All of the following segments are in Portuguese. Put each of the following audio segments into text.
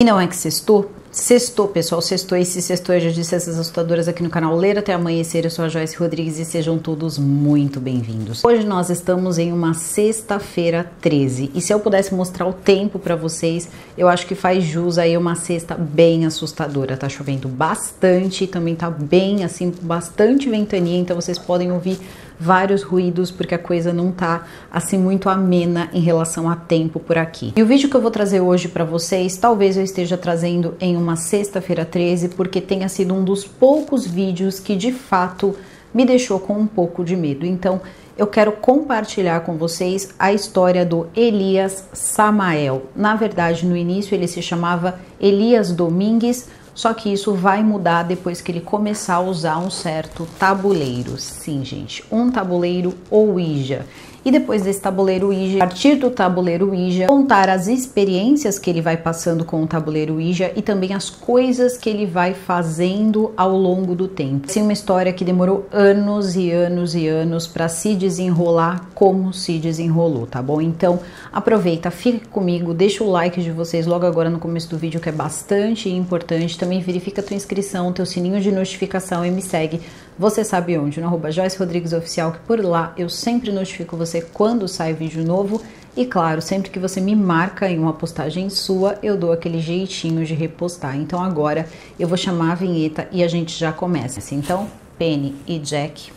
E não é que sextou? Sextou, pessoal, sextou. E se sextou, eu já disse essas assustadoras aqui no canal Ler até amanhecer. Eu sou a Joyce Rodrigues e sejam todos muito bem-vindos. Hoje nós estamos em uma sexta-feira 13 e se eu pudesse mostrar o tempo para vocês, eu acho que faz jus aí uma sexta bem assustadora. Tá chovendo bastante, também tá bem assim, bastante ventania, então vocês podem ouvir vários ruídos porque a coisa não tá assim muito amena em relação a tempo por aqui. E o vídeo que eu vou trazer hoje para vocês, talvez eu esteja trazendo em uma sexta-feira 13, porque tenha sido um dos poucos vídeos que de fato me deixou com um pouco de medo. Então, eu quero compartilhar com vocês a história do Elias Samael. Na verdade, no início ele se chamava Elias Domingues, só que isso vai mudar depois que ele começar a usar um certo tabuleiro. Sim, gente, um tabuleiro Ouija e depois desse tabuleiro Ouija, a partir do tabuleiro Ouija, contar as experiências que ele vai passando com o tabuleiro Ouija e também as coisas que ele vai fazendo ao longo do tempo. Sim, uma história que demorou anos e anos e anos para se desenrolar como se desenrolou, tá bom? Então, aproveita, fica comigo, deixa o like de vocês logo agora no começo do vídeo que é bastante importante. Também verifica a tua inscrição, teu sininho de notificação e me segue você sabe onde? No arroba Joyce Rodrigues Oficial, que por lá eu sempre notifico você quando sai vídeo novo. E claro, sempre que você me marca em uma postagem sua, eu dou aquele jeitinho de repostar. Então agora eu vou chamar a vinheta e a gente já começa. Então, Penny e Jack,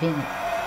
vinheta.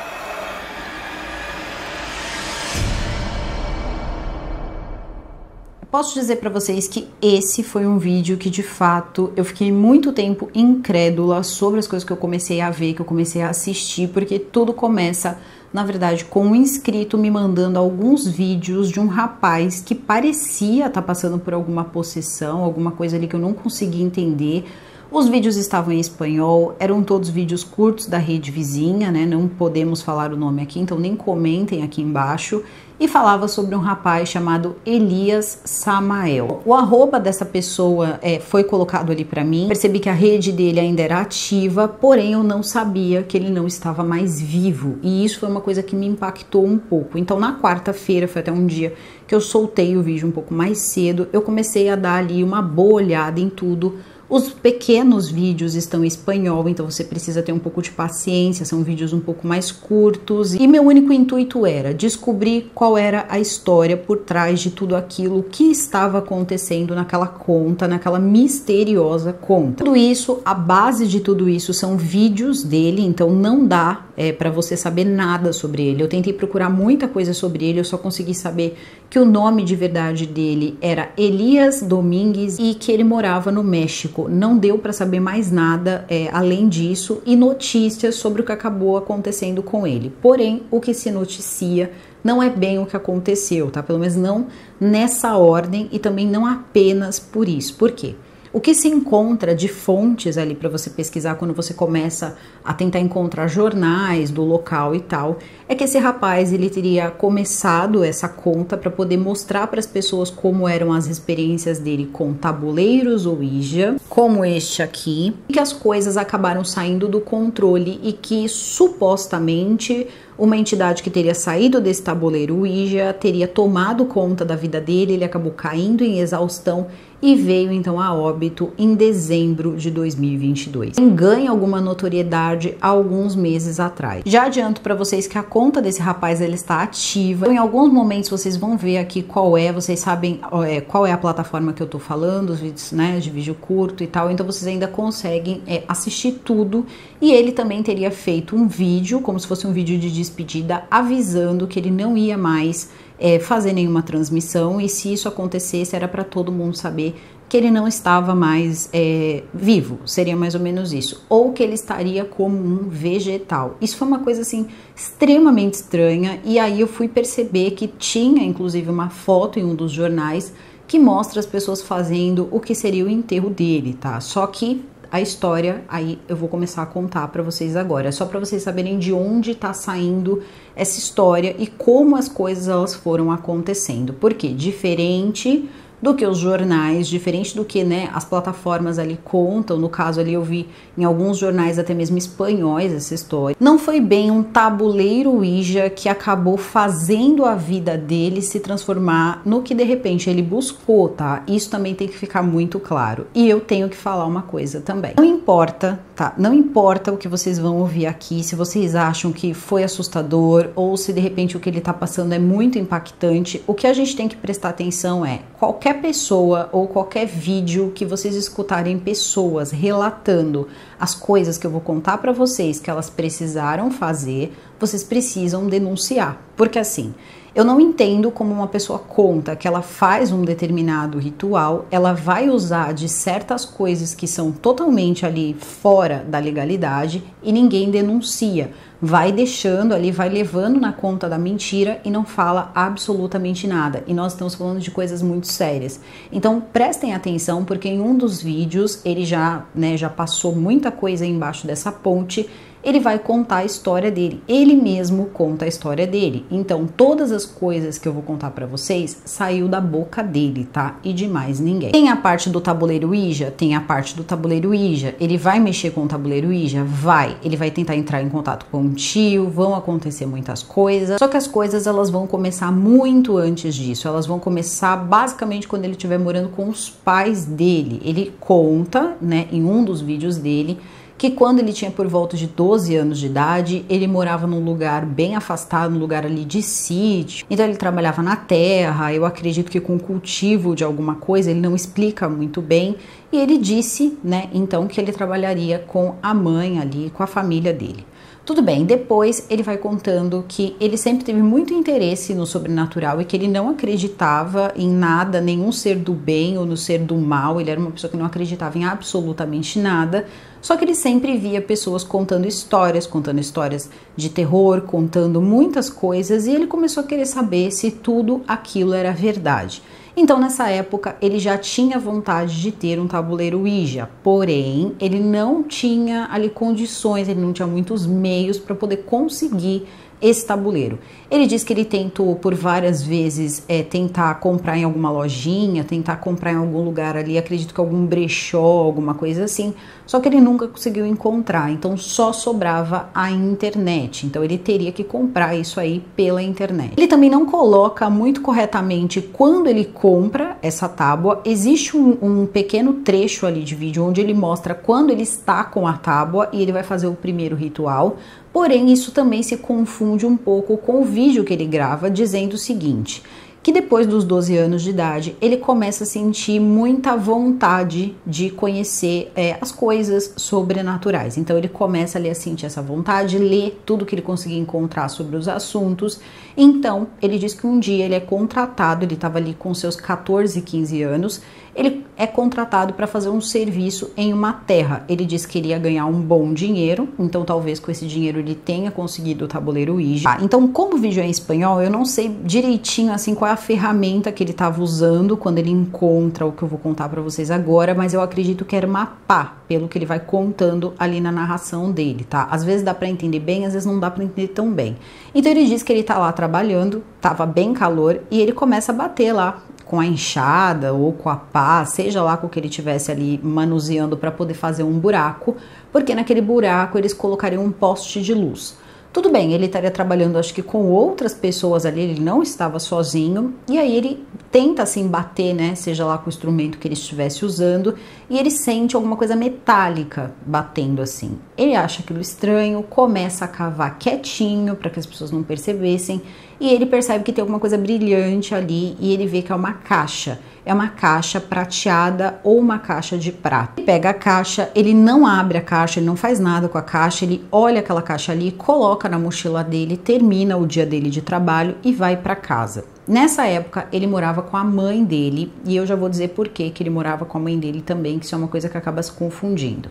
Posso dizer para vocês que esse foi um vídeo que de fato eu fiquei muito tempo incrédula sobre as coisas que eu comecei a ver, que eu comecei a assistir, porque tudo começa, na verdade, com um inscrito me mandando alguns vídeos de um rapaz que parecia estar tá passando por alguma possessão, alguma coisa ali que eu não conseguia entender. Os vídeos estavam em espanhol, eram todos vídeos curtos da rede vizinha, né? Não podemos falar o nome aqui, então nem comentem aqui embaixo e falava sobre um rapaz chamado Elias Samael. O arroba dessa pessoa é, foi colocado ali para mim. Percebi que a rede dele ainda era ativa, porém eu não sabia que ele não estava mais vivo. E isso foi uma coisa que me impactou um pouco. Então na quarta-feira, foi até um dia que eu soltei o vídeo um pouco mais cedo, eu comecei a dar ali uma boa olhada em tudo os pequenos vídeos estão em espanhol, então você precisa ter um pouco de paciência, são vídeos um pouco mais curtos. E meu único intuito era descobrir qual era a história por trás de tudo aquilo que estava acontecendo naquela conta, naquela misteriosa conta. Tudo isso, a base de tudo isso são vídeos dele, então não dá é, para você saber nada sobre ele. Eu tentei procurar muita coisa sobre ele, eu só consegui saber que o nome de verdade dele era Elias Domingues e que ele morava no México. Não deu para saber mais nada é, além disso e notícias sobre o que acabou acontecendo com ele. Porém, o que se noticia não é bem o que aconteceu, tá? Pelo menos não nessa ordem e também não apenas por isso. Por quê? O que se encontra de fontes ali para você pesquisar quando você começa a tentar encontrar jornais do local e tal, é que esse rapaz ele teria começado essa conta para poder mostrar para as pessoas como eram as experiências dele com tabuleiros Ouija, como este aqui, e que as coisas acabaram saindo do controle e que supostamente uma entidade que teria saído desse tabuleiro Ouija teria tomado conta da vida dele, ele acabou caindo em exaustão e veio então a óbito em dezembro de 2022. Ganha alguma notoriedade alguns meses atrás. Já adianto para vocês que a conta desse rapaz ele está ativa. Em alguns momentos vocês vão ver aqui qual é, vocês sabem é, qual é a plataforma que eu tô falando, os vídeos né, de vídeo curto e tal, então vocês ainda conseguem é, assistir tudo. E ele também teria feito um vídeo, como se fosse um vídeo de despedida, avisando que ele não ia mais é, fazer nenhuma transmissão e se isso acontecesse era para todo mundo saber que ele não estava mais é, vivo, seria mais ou menos isso, ou que ele estaria como um vegetal. Isso foi uma coisa assim extremamente estranha e aí eu fui perceber que tinha inclusive uma foto em um dos jornais que mostra as pessoas fazendo o que seria o enterro dele, tá? Só que a história, aí eu vou começar a contar para vocês agora. É só para vocês saberem de onde tá saindo essa história e como as coisas elas foram acontecendo. Porque diferente do que os jornais, diferente do que né, as plataformas ali contam. No caso ali eu vi em alguns jornais até mesmo espanhóis essa história. Não foi bem um tabuleiro Ouija que acabou fazendo a vida dele se transformar no que de repente ele buscou, tá? Isso também tem que ficar muito claro. E eu tenho que falar uma coisa também. Não importa, tá? Não importa o que vocês vão ouvir aqui, se vocês acham que foi assustador ou se de repente o que ele tá passando é muito impactante. O que a gente tem que prestar atenção é qualquer pessoa ou qualquer vídeo que vocês escutarem pessoas relatando as coisas que eu vou contar para vocês que elas precisaram fazer, vocês precisam denunciar. Porque assim, eu não entendo como uma pessoa conta que ela faz um determinado ritual, ela vai usar de certas coisas que são totalmente ali fora da legalidade e ninguém denuncia. Vai deixando ali, vai levando na conta da mentira e não fala absolutamente nada. E nós estamos falando de coisas muito sérias. Então prestem atenção, porque em um dos vídeos ele já, né, já passou muita coisa embaixo dessa ponte ele vai contar a história dele. Ele mesmo conta a história dele. Então, todas as coisas que eu vou contar para vocês saiu da boca dele, tá? E de mais ninguém. Tem a parte do tabuleiro Ija? Tem a parte do tabuleiro Ija. Ele vai mexer com o tabuleiro Ija? Vai. Ele vai tentar entrar em contato com o tio, vão acontecer muitas coisas. Só que as coisas elas vão começar muito antes disso. Elas vão começar basicamente quando ele estiver morando com os pais dele. Ele conta, né, em um dos vídeos dele, que quando ele tinha por volta de 12 anos de idade, ele morava num lugar bem afastado, num lugar ali de sítio. Então ele trabalhava na terra, eu acredito que com cultivo de alguma coisa, ele não explica muito bem. E ele disse, né, então que ele trabalharia com a mãe ali, com a família dele. Tudo bem, depois ele vai contando que ele sempre teve muito interesse no sobrenatural e que ele não acreditava em nada, nenhum ser do bem ou no ser do mal, ele era uma pessoa que não acreditava em absolutamente nada, só que ele sempre via pessoas contando histórias, contando histórias de terror, contando muitas coisas e ele começou a querer saber se tudo aquilo era verdade. Então, nessa época, ele já tinha vontade de ter um tabuleiro Ouija, porém, ele não tinha ali condições, ele não tinha muitos meios para poder conseguir esse tabuleiro. Ele diz que ele tentou por várias vezes é, tentar comprar em alguma lojinha, tentar comprar em algum lugar ali, acredito que algum brechó, alguma coisa assim, só que ele nunca conseguiu encontrar, então só sobrava a internet. Então ele teria que comprar isso aí pela internet. Ele também não coloca muito corretamente quando ele compra essa tábua. Existe um, um pequeno trecho ali de vídeo onde ele mostra quando ele está com a tábua e ele vai fazer o primeiro ritual. Porém, isso também se confunde um pouco com o vídeo que ele grava, dizendo o seguinte: que depois dos 12 anos de idade ele começa a sentir muita vontade de conhecer é, as coisas sobrenaturais. Então ele começa ali a sentir essa vontade, ler tudo que ele conseguia encontrar sobre os assuntos. Então ele diz que um dia ele é contratado, ele estava ali com seus 14, 15 anos, ele é contratado para fazer um serviço em uma terra. Ele diz que iria ganhar um bom dinheiro, então talvez com esse dinheiro ele tenha conseguido o tabuleiro Ouija. Ah, então, como o vídeo é em espanhol, eu não sei direitinho assim qual é a ferramenta que ele estava usando quando ele encontra o que eu vou contar para vocês agora, mas eu acredito que era uma pá, pelo que ele vai contando ali na narração dele, tá? Às vezes dá para entender bem, às vezes não dá para entender tão bem. Então ele diz que ele tá lá trabalhando, tava bem calor e ele começa a bater lá com a enxada ou com a pá, seja lá com o que ele tivesse ali manuseando para poder fazer um buraco, porque naquele buraco eles colocariam um poste de luz. Tudo bem, ele estaria trabalhando, acho que com outras pessoas ali, ele não estava sozinho, e aí ele tenta assim bater, né, seja lá com o instrumento que ele estivesse usando, e ele sente alguma coisa metálica batendo assim. Ele acha aquilo estranho, começa a cavar quietinho para que as pessoas não percebessem, e ele percebe que tem alguma coisa brilhante ali e ele vê que é uma caixa. É uma caixa prateada ou uma caixa de prata. Ele pega a caixa, ele não abre a caixa, ele não faz nada com a caixa, ele olha aquela caixa ali, coloca na mochila dele, termina o dia dele de trabalho e vai para casa. Nessa época, ele morava com a mãe dele, e eu já vou dizer por que ele morava com a mãe dele também, que isso é uma coisa que acaba se confundindo.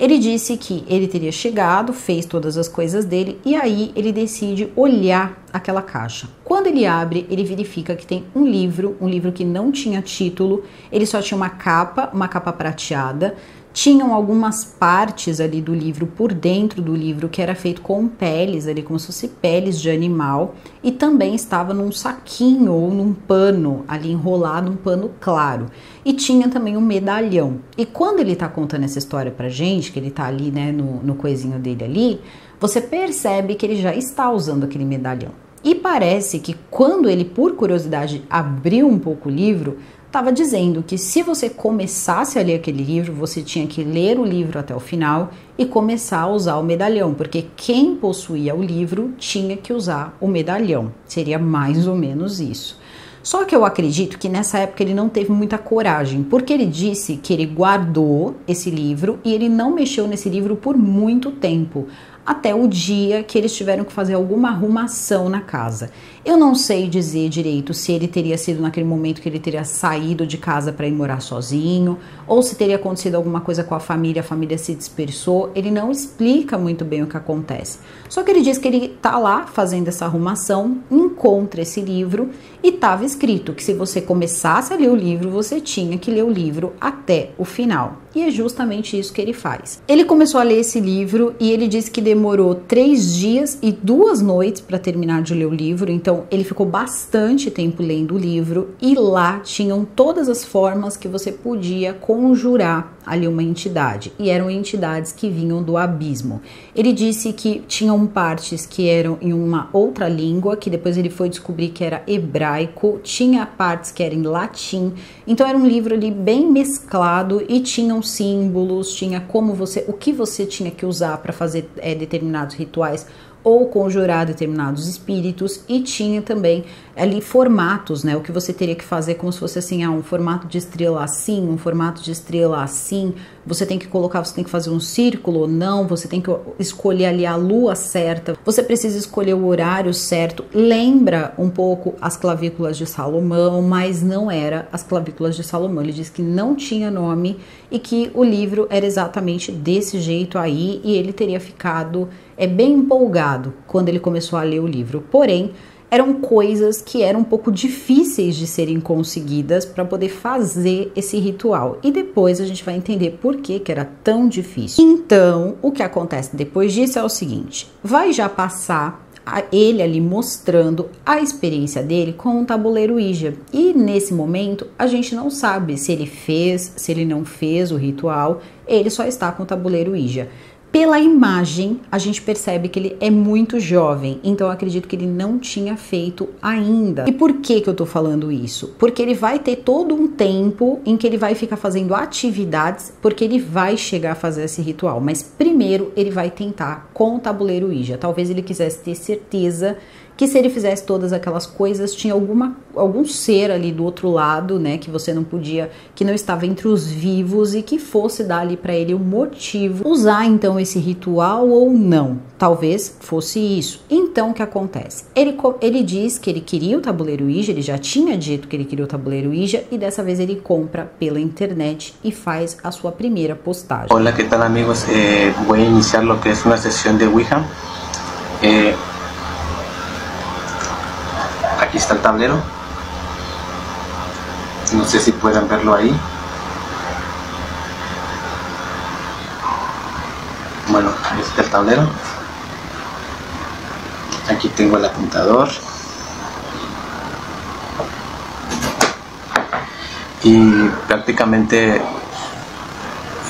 Ele disse que ele teria chegado, fez todas as coisas dele e aí ele decide olhar aquela caixa. Quando ele abre, ele verifica que tem um livro, um livro que não tinha título, ele só tinha uma capa, uma capa prateada, tinham algumas partes ali do livro por dentro do livro que era feito com peles ali como se fosse peles de animal e também estava num saquinho ou num pano ali enrolado um pano claro. E tinha também um medalhão. E quando ele tá contando essa história pra gente que ele tá ali né no, no coisinho dele ali você percebe que ele já está usando aquele medalhão. E parece que quando ele por curiosidade abriu um pouco o livro estava dizendo que se você começasse a ler aquele livro, você tinha que ler o livro até o final e começar a usar o medalhão, porque quem possuía o livro tinha que usar o medalhão. Seria mais ou menos isso. Só que eu acredito que nessa época ele não teve muita coragem, porque ele disse que ele guardou esse livro e ele não mexeu nesse livro por muito tempo até o dia que eles tiveram que fazer alguma arrumação na casa. Eu não sei dizer direito se ele teria sido naquele momento que ele teria saído de casa para ir morar sozinho, ou se teria acontecido alguma coisa com a família, a família se dispersou. Ele não explica muito bem o que acontece. Só que ele diz que ele tá lá fazendo essa arrumação, encontra esse livro e estava escrito que se você começasse a ler o livro, você tinha que ler o livro até o final. E é justamente isso que ele faz. Ele começou a ler esse livro e ele disse que demorou três dias e duas noites para terminar de ler o livro. Então ele ficou bastante tempo lendo o livro e lá tinham todas as formas que você podia conjurar ali uma entidade. E eram entidades que vinham do abismo. Ele disse que tinham partes que eram em uma outra língua, que depois ele foi descobrir que era hebraico, tinha partes que eram em latim. Então era um livro ali bem mesclado e tinham símbolos, tinha como você, o que você tinha que usar para fazer é, determinados rituais ou conjurar determinados espíritos e tinha também ali formatos, né? O que você teria que fazer como se fosse assim, ah, um formato de estrela assim, um formato de estrela assim. Você tem que colocar, você tem que fazer um círculo ou não, você tem que escolher ali a lua certa. Você precisa escolher o horário certo. Lembra um pouco as clavículas de Salomão, mas não era as clavículas de Salomão. Ele diz que não tinha nome e que o livro era exatamente desse jeito aí e ele teria ficado é bem empolgado quando ele começou a ler o livro. Porém, eram coisas que eram um pouco difíceis de serem conseguidas para poder fazer esse ritual. E depois a gente vai entender por que, que era tão difícil. Então, o que acontece depois disso é o seguinte: vai já passar ele ali mostrando a experiência dele com o tabuleiro Ija. E nesse momento a gente não sabe se ele fez, se ele não fez o ritual, ele só está com o tabuleiro Ija. Pela imagem, a gente percebe que ele é muito jovem, então eu acredito que ele não tinha feito ainda. E por que que eu tô falando isso? Porque ele vai ter todo um tempo em que ele vai ficar fazendo atividades, porque ele vai chegar a fazer esse ritual, mas primeiro ele vai tentar com o tabuleiro Ija. Talvez ele quisesse ter certeza que se ele fizesse todas aquelas coisas, tinha alguma, algum ser ali do outro lado, né, que você não podia, que não estava entre os vivos e que fosse dar ali para ele um motivo usar então esse ritual ou não. Talvez fosse isso. Então o que acontece? Ele, ele diz que ele queria o tabuleiro Ouija, ele já tinha dito que ele queria o tabuleiro Ouija e dessa vez ele compra pela internet e faz a sua primeira postagem. Olá, que tal amigos? Eh, vou iniciar lo que é uma sessão de Ouija. Eh, aquí está el tablero. No sé si pueden verlo ahí. Bueno ahí está el tablero. Aquí tengo el apuntador. Y prácticamente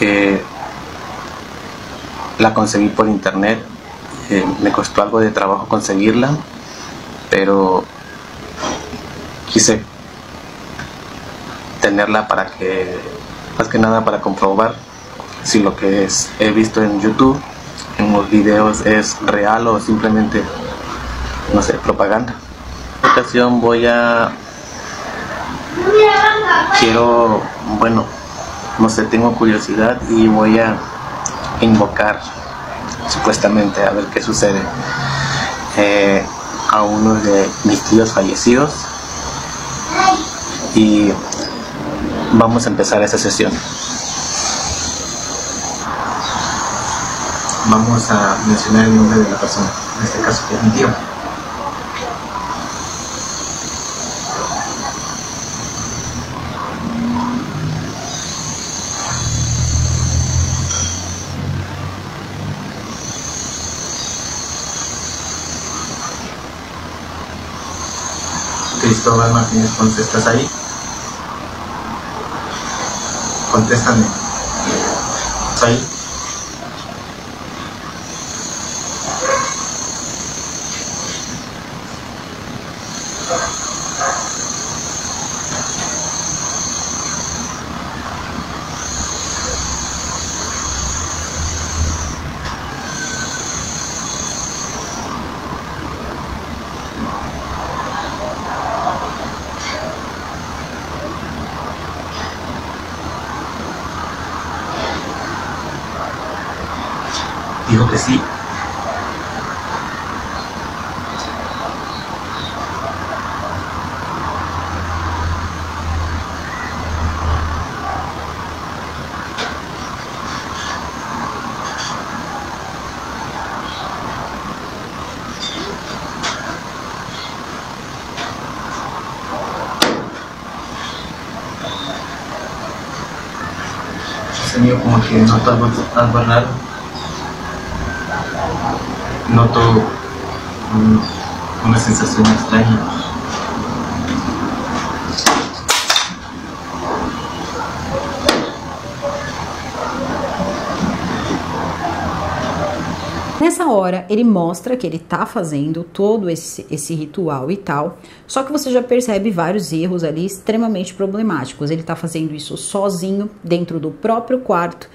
eh, la conseguí por internet. Eh, me costó algo de trabajo conseguirla pero quise tenerla para que, más que nada para comprobar si lo que he visto en YouTube, en los videos es real o simplemente, no sé, propaganda. En esta ocasión voy a, quiero, bueno, no sé, tengo curiosidad y voy a invocar supuestamente a ver qué sucede eh, a uno de mis tíos fallecidos y vamos a empezar esta sesión. Vamos a mencionar el nombre de la persona, en este caso que es mi tío. Cristóbal Martínez Ponce, ¿estás ahí? antes también. Hasta ahí. Dijo que sí. Como que noto algo, algo raro. Noto una sensación extraña. Nessa hora, ele mostra que ele tá fazendo todo esse, esse ritual e tal, só que você já percebe vários erros ali extremamente problemáticos. Ele tá fazendo isso sozinho, dentro do próprio quarto.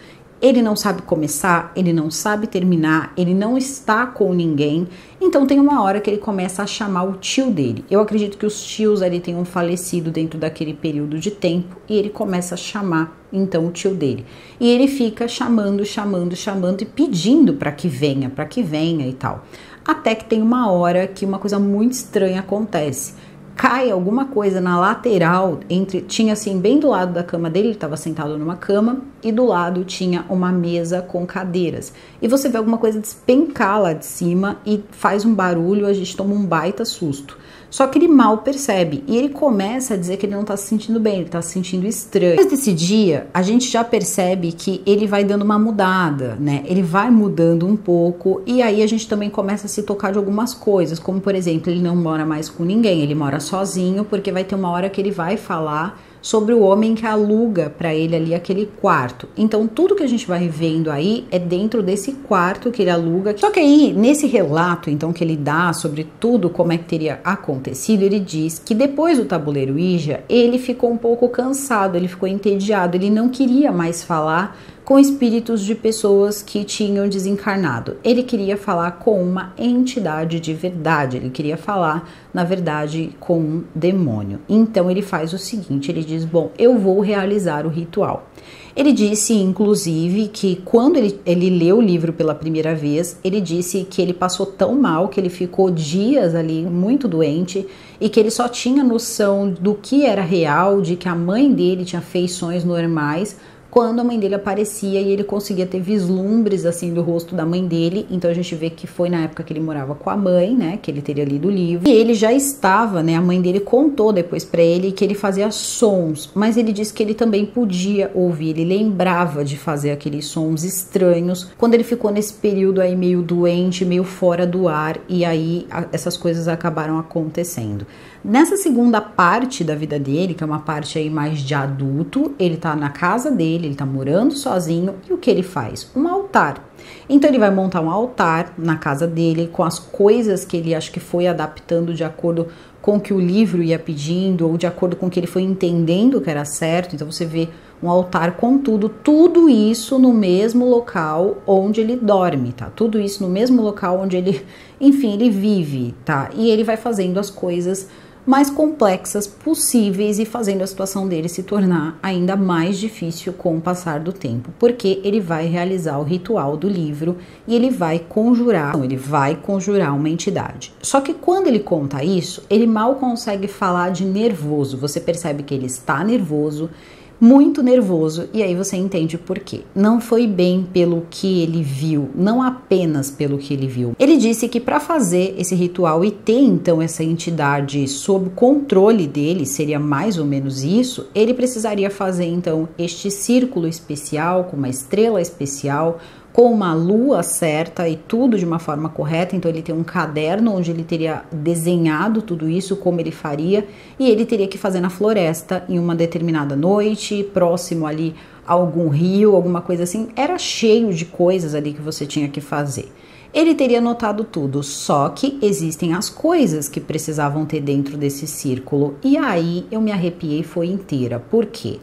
Ele não sabe começar, ele não sabe terminar, ele não está com ninguém. Então tem uma hora que ele começa a chamar o tio dele. Eu acredito que os tios ali tenham falecido dentro daquele período de tempo e ele começa a chamar então o tio dele. E ele fica chamando, chamando, chamando e pedindo para que venha, para que venha e tal. Até que tem uma hora que uma coisa muito estranha acontece. Cai alguma coisa na lateral entre tinha assim bem do lado da cama dele, ele estava sentado numa cama e do lado tinha uma mesa com cadeiras. E você vê alguma coisa despencar lá de cima e faz um barulho, a gente toma um baita susto. Só que ele mal percebe e ele começa a dizer que ele não tá se sentindo bem, ele tá se sentindo estranho. Depois desse dia, a gente já percebe que ele vai dando uma mudada, né? Ele vai mudando um pouco e aí a gente também começa a se tocar de algumas coisas, como por exemplo, ele não mora mais com ninguém, ele mora sozinho, porque vai ter uma hora que ele vai falar sobre o homem que aluga para ele ali aquele quarto. Então, tudo que a gente vai vendo aí é dentro desse quarto que ele aluga. Só que aí, nesse relato, então, que ele dá sobre tudo como é que teria acontecido, ele diz que depois do tabuleiro Ija, ele ficou um pouco cansado, ele ficou entediado, ele não queria mais falar com espíritos de pessoas que tinham desencarnado. Ele queria falar com uma entidade de verdade, ele queria falar, na verdade, com um demônio. Então ele faz o seguinte: ele diz, Bom, eu vou realizar o ritual. Ele disse, inclusive, que quando ele, ele leu o livro pela primeira vez, ele disse que ele passou tão mal que ele ficou dias ali muito doente e que ele só tinha noção do que era real, de que a mãe dele tinha feições normais quando a mãe dele aparecia e ele conseguia ter vislumbres assim do rosto da mãe dele. Então a gente vê que foi na época que ele morava com a mãe, né, que ele teria lido o livro. E ele já estava, né, a mãe dele contou depois para ele que ele fazia sons, mas ele disse que ele também podia ouvir, ele lembrava de fazer aqueles sons estranhos quando ele ficou nesse período aí meio doente, meio fora do ar e aí essas coisas acabaram acontecendo. Nessa segunda parte da vida dele, que é uma parte aí mais de adulto, ele tá na casa dele, ele tá morando sozinho, e o que ele faz? Um altar. Então ele vai montar um altar na casa dele com as coisas que ele acho que foi adaptando de acordo com o que o livro ia pedindo ou de acordo com o que ele foi entendendo que era certo. Então você vê um altar com tudo, tudo isso no mesmo local onde ele dorme, tá? Tudo isso no mesmo local onde ele, enfim, ele vive, tá? E ele vai fazendo as coisas mais complexas possíveis e fazendo a situação dele se tornar ainda mais difícil com o passar do tempo, porque ele vai realizar o ritual do livro e ele vai conjurar, ele vai conjurar uma entidade. Só que quando ele conta isso, ele mal consegue falar de nervoso. Você percebe que ele está nervoso muito nervoso e aí você entende por quê. Não foi bem pelo que ele viu, não apenas pelo que ele viu. Ele disse que para fazer esse ritual e ter então essa entidade sob controle dele, seria mais ou menos isso, ele precisaria fazer então este círculo especial com uma estrela especial com uma lua certa e tudo de uma forma correta. Então ele tem um caderno onde ele teria desenhado tudo isso, como ele faria, e ele teria que fazer na floresta em uma determinada noite, próximo ali a algum rio, alguma coisa assim. Era cheio de coisas ali que você tinha que fazer. Ele teria notado tudo, só que existem as coisas que precisavam ter dentro desse círculo. E aí eu me arrepiei foi inteira. Por quê?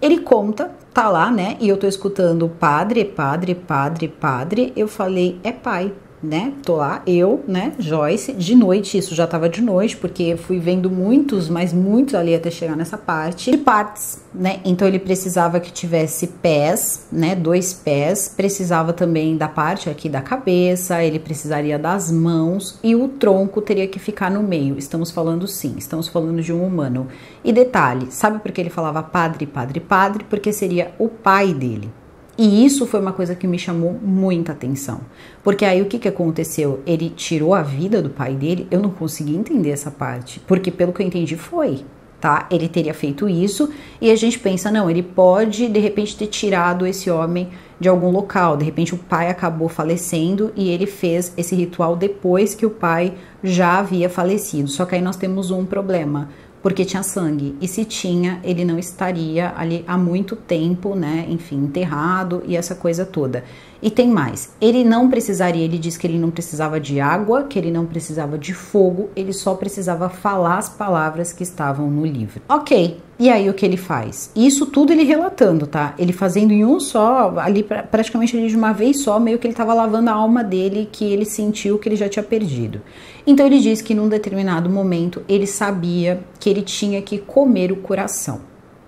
Ele conta, tá lá, né? E eu tô escutando padre, padre, padre, padre. Eu falei, é pai né? Tô lá, eu, né, Joyce, de noite, isso já tava de noite, porque fui vendo muitos, mas muitos ali até chegar nessa parte, de partes, né? Então ele precisava que tivesse pés, né, dois pés, precisava também da parte aqui da cabeça, ele precisaria das mãos e o tronco teria que ficar no meio. Estamos falando sim, estamos falando de um humano. E detalhe, sabe por que ele falava padre, padre, padre? Porque seria o pai dele. E isso foi uma coisa que me chamou muita atenção. Porque aí o que, que aconteceu? Ele tirou a vida do pai dele, eu não consegui entender essa parte. Porque pelo que eu entendi foi, tá? Ele teria feito isso e a gente pensa, não, ele pode de repente ter tirado esse homem de algum local. De repente o pai acabou falecendo e ele fez esse ritual depois que o pai já havia falecido. Só que aí nós temos um problema porque tinha sangue. E se tinha, ele não estaria ali há muito tempo, né? Enfim, enterrado e essa coisa toda. E tem mais. Ele não precisaria, ele diz que ele não precisava de água, que ele não precisava de fogo, ele só precisava falar as palavras que estavam no livro. Ok, e aí o que ele faz? Isso tudo ele relatando, tá? Ele fazendo em um só, ali praticamente ali de uma vez só, meio que ele estava lavando a alma dele, que ele sentiu que ele já tinha perdido. Então ele diz que num determinado momento ele sabia que ele tinha que comer o coração.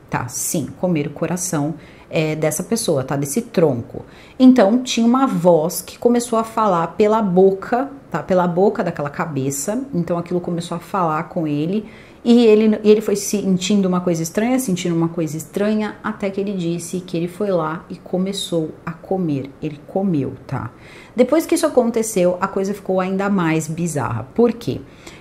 Tá, sim, comer o coração é, dessa pessoa, tá? Desse tronco. Então tinha uma voz que começou a falar pela boca, tá? Pela boca daquela cabeça. Então aquilo começou a falar com ele. E ele, ele foi sentindo uma coisa estranha, sentindo uma coisa estranha, até que ele disse que ele foi lá e começou a comer. Ele comeu, tá? Depois que isso aconteceu, a coisa ficou ainda mais bizarra. Por quê?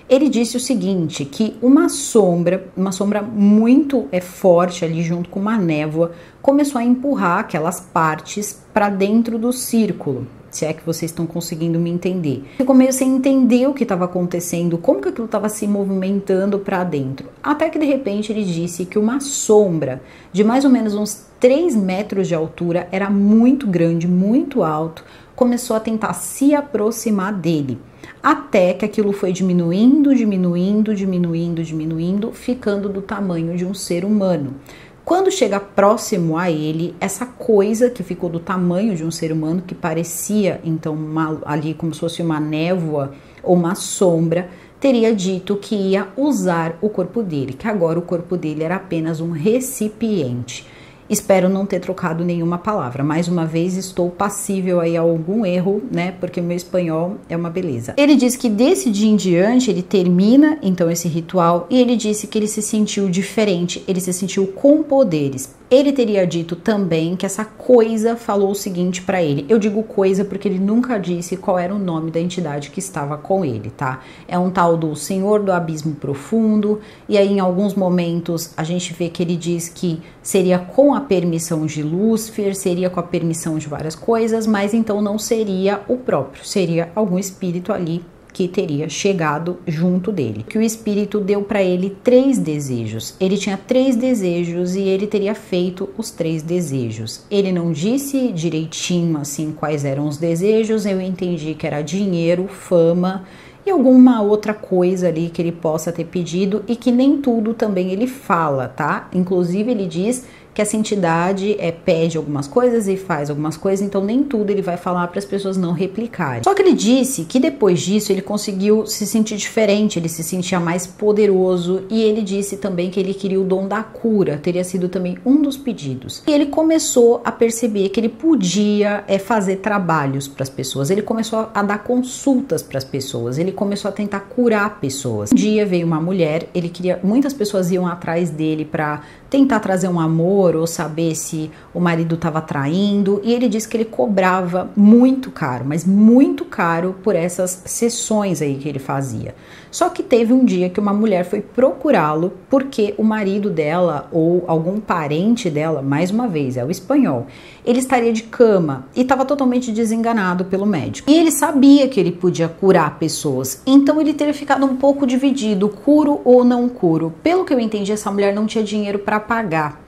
Ele disse o seguinte, que uma sombra, uma sombra muito é, forte ali junto com uma névoa, começou a empurrar aquelas partes para dentro do círculo. Se é que vocês estão conseguindo me entender. Ficou meio sem entender o que estava acontecendo, como que aquilo estava se movimentando para dentro. Até que de repente ele disse que uma sombra de mais ou menos uns 3 metros de altura, era muito grande, muito alto, começou a tentar se aproximar dele até que aquilo foi diminuindo, diminuindo, diminuindo, diminuindo, ficando do tamanho de um ser humano. Quando chega próximo a ele, essa coisa que ficou do tamanho de um ser humano, que parecia então uma, ali como se fosse uma névoa ou uma sombra, teria dito que ia usar o corpo dele, que agora o corpo dele era apenas um recipiente. Espero não ter trocado nenhuma palavra. Mais uma vez, estou passível aí a algum erro, né? Porque meu espanhol é uma beleza. Ele diz que desse dia em diante ele termina então esse ritual e ele disse que ele se sentiu diferente, ele se sentiu com poderes. Ele teria dito também que essa coisa falou o seguinte para ele. Eu digo coisa porque ele nunca disse qual era o nome da entidade que estava com ele, tá? É um tal do Senhor do Abismo Profundo, e aí em alguns momentos a gente vê que ele diz que seria com a permissão de Lúcifer, seria com a permissão de várias coisas, mas então não seria o próprio, seria algum espírito ali que teria chegado junto dele. Que o espírito deu para ele três desejos. Ele tinha três desejos e ele teria feito os três desejos. Ele não disse direitinho assim quais eram os desejos. Eu entendi que era dinheiro, fama e alguma outra coisa ali que ele possa ter pedido e que nem tudo também ele fala, tá? Inclusive ele diz que essa entidade é, pede algumas coisas e faz algumas coisas, então nem tudo ele vai falar para as pessoas não replicarem. Só que ele disse que depois disso ele conseguiu se sentir diferente, ele se sentia mais poderoso e ele disse também que ele queria o dom da cura, teria sido também um dos pedidos. E ele começou a perceber que ele podia é, fazer trabalhos para as pessoas, ele começou a dar consultas para as pessoas, ele começou a tentar curar pessoas. Um dia veio uma mulher, ele queria, muitas pessoas iam atrás dele para tentar trazer um amor namorou saber se o marido estava traindo e ele disse que ele cobrava muito caro, mas muito caro por essas sessões aí que ele fazia. Só que teve um dia que uma mulher foi procurá-lo porque o marido dela ou algum parente dela, mais uma vez, é o espanhol, ele estaria de cama e estava totalmente desenganado pelo médico. E ele sabia que ele podia curar pessoas, então ele teria ficado um pouco dividido, curo ou não curo. Pelo que eu entendi, essa mulher não tinha dinheiro para pagar.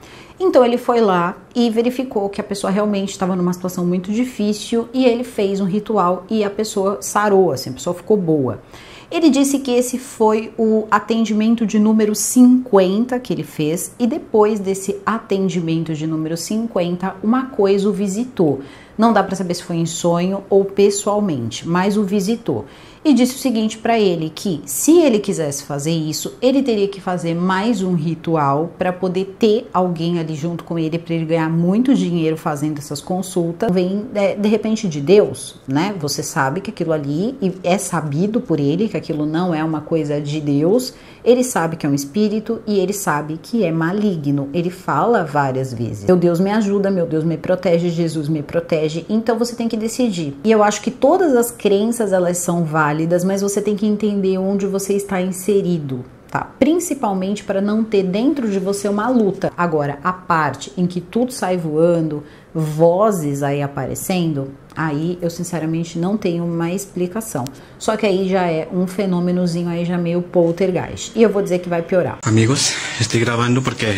Então ele foi lá e verificou que a pessoa realmente estava numa situação muito difícil e ele fez um ritual e a pessoa sarou, assim, a pessoa ficou boa. Ele disse que esse foi o atendimento de número 50 que ele fez e depois desse atendimento de número 50, uma coisa o visitou. Não dá para saber se foi em sonho ou pessoalmente, mas o visitou e disse o seguinte para ele que se ele quisesse fazer isso, ele teria que fazer mais um ritual para poder ter alguém ali junto com ele para ele ganhar muito dinheiro fazendo essas consultas. Vem é, de repente de Deus, né? Você sabe que aquilo ali é sabido por ele que aquilo não é uma coisa de Deus. Ele sabe que é um espírito e ele sabe que é maligno. Ele fala várias vezes: "Meu Deus me ajuda, meu Deus me protege, Jesus me protege". Então você tem que decidir. E eu acho que todas as crenças elas são válidas válidas, mas você tem que entender onde você está inserido. Tá? Principalmente para não ter dentro de você uma luta. Agora, a parte em que tudo sai voando, vozes aí aparecendo, aí eu sinceramente não tenho uma explicação. Só que aí já é um fenômenozinho aí já meio poltergeist. E eu vou dizer que vai piorar. Amigos, estou gravando porque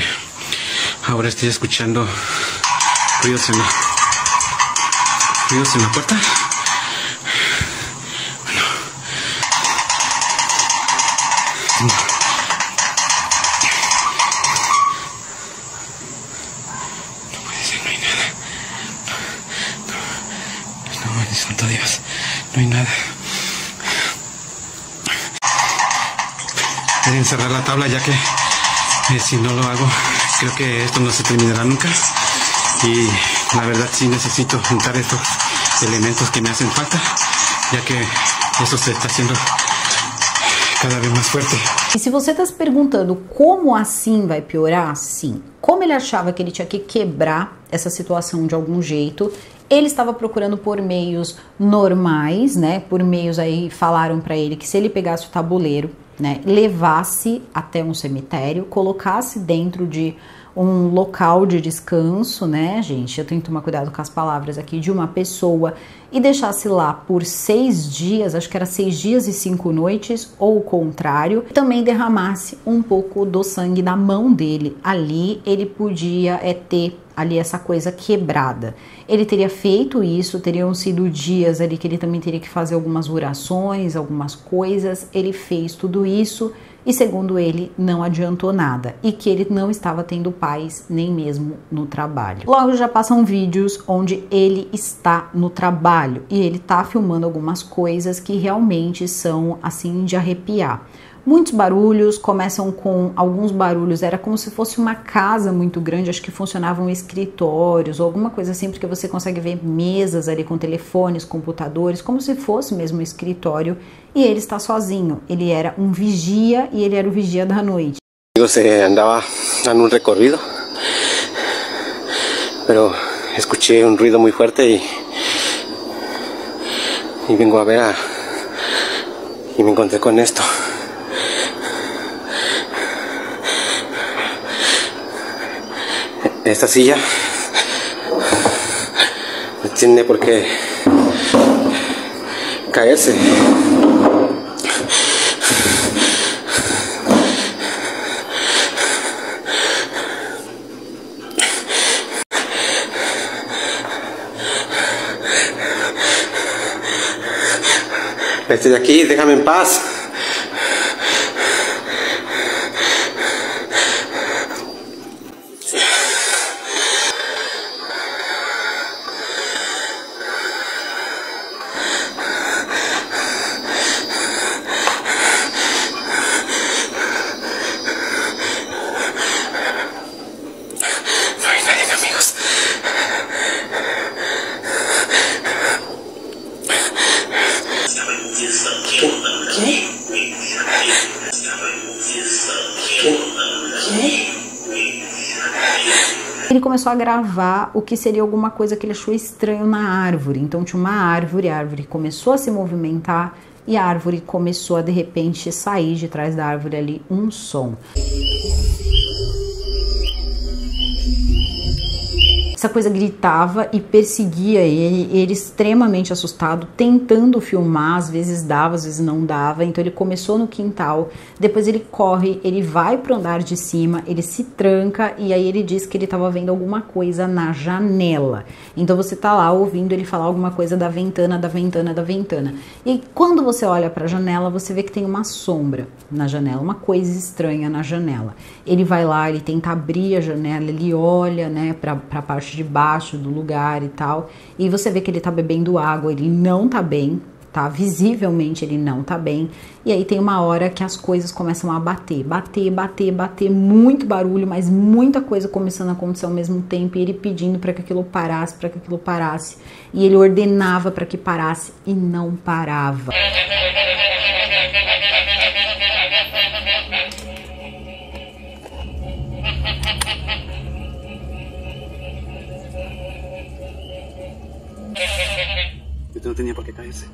agora estou escutando ruidos na, ruidos na porta. Santo Dios, no hay nada. Voy a encerrar la tabla ya que eh, si no lo hago, creo que esto no se terminará nunca. Y la verdad sí necesito juntar estos elementos que me hacen falta, ya que eso se está haciendo cada vez mais. E se você está se perguntando como assim vai piorar, sim. Como ele achava que ele tinha que quebrar essa situação de algum jeito, ele estava procurando por meios normais, né? Por meios aí falaram para ele que se ele pegasse o tabuleiro, né, levasse até um cemitério, colocasse dentro de um local de descanso, né, gente? Eu tenho que tomar cuidado com as palavras aqui de uma pessoa e deixasse lá por seis dias, acho que era seis dias e cinco noites, ou o contrário, também derramasse um pouco do sangue da mão dele. Ali ele podia é, ter ali essa coisa quebrada. Ele teria feito isso, teriam sido dias ali que ele também teria que fazer algumas orações, algumas coisas. Ele fez tudo isso e, segundo ele, não adiantou nada. E que ele não estava tendo paz nem mesmo no trabalho. Logo já passam vídeos onde ele está no trabalho. E ele está filmando algumas coisas que realmente são assim de arrepiar muitos barulhos, começam com alguns barulhos, era como se fosse uma casa muito grande, acho que funcionavam escritórios ou alguma coisa assim, porque você consegue ver mesas ali com telefones, computadores, como se fosse mesmo um escritório, e ele está sozinho. Ele era um vigia e ele era o vigia da noite. Você andava dando um recorrido, pero escuché um ruido muito forte e, e vengo a ver a, e me encontré com esto. Esta silla no tiene por qué caerse. De aquí, déjame en paz. Gravar o que seria alguma coisa que ele achou estranho na árvore. Então tinha uma árvore, a árvore começou a se movimentar e a árvore começou a de repente sair de trás da árvore ali um som. Essa coisa gritava e perseguia ele, ele extremamente assustado, tentando filmar, às vezes dava, às vezes não dava. Então ele começou no quintal, depois ele corre, ele vai pro andar de cima, ele se tranca e aí ele diz que ele estava vendo alguma coisa na janela. Então você tá lá ouvindo ele falar alguma coisa da ventana, da ventana, da ventana. E quando você olha para a janela, você vê que tem uma sombra na janela, uma coisa estranha na janela. Ele vai lá, ele tenta abrir a janela, ele olha, né, para a parte parte de baixo do lugar e tal. E você vê que ele tá bebendo água, ele não tá bem, tá? Visivelmente ele não tá bem. E aí tem uma hora que as coisas começam a bater, bater, bater, bater, muito barulho, mas muita coisa começando a acontecer ao mesmo tempo, e ele pedindo para que aquilo parasse, para que aquilo parasse. E ele ordenava para que parasse e não parava. tenía por qué caerse.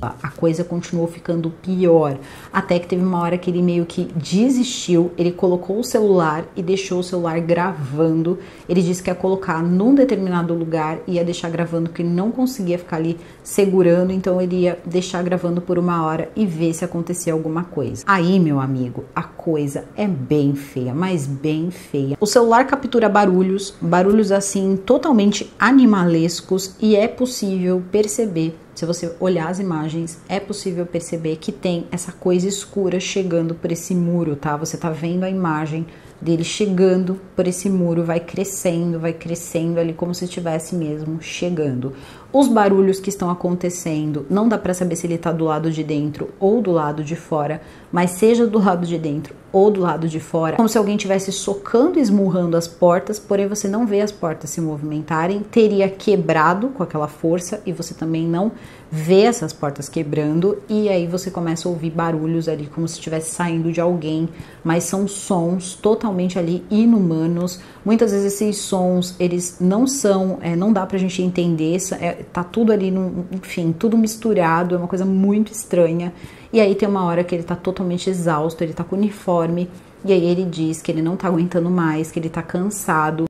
A coisa continuou ficando pior, até que teve uma hora que ele meio que desistiu, ele colocou o celular e deixou o celular gravando. Ele disse que ia colocar num determinado lugar e ia deixar gravando, porque não conseguia ficar ali segurando, então ele ia deixar gravando por uma hora e ver se acontecia alguma coisa. Aí, meu amigo, a coisa é bem feia, mas bem feia. O celular captura barulhos, barulhos assim totalmente animalescos e é possível perceber se você olhar as imagens, é possível perceber que tem essa coisa escura chegando por esse muro, tá? Você tá vendo a imagem dele chegando por esse muro, vai crescendo, vai crescendo ali como se estivesse mesmo chegando. Os barulhos que estão acontecendo, não dá para saber se ele tá do lado de dentro ou do lado de fora, mas seja do lado de dentro ou do lado de fora, como se alguém estivesse socando e esmurrando as portas, porém você não vê as portas se movimentarem, teria quebrado com aquela força e você também não vê essas portas quebrando e aí você começa a ouvir barulhos ali como se estivesse saindo de alguém, mas são sons totalmente ali inumanos. Muitas vezes esses sons eles não são, é, não dá pra gente entender, é, tá tudo ali, no, enfim, tudo misturado, é uma coisa muito estranha. E aí tem uma hora que ele tá totalmente exausto, ele tá com uniforme, e aí ele diz que ele não tá aguentando mais, que ele tá cansado.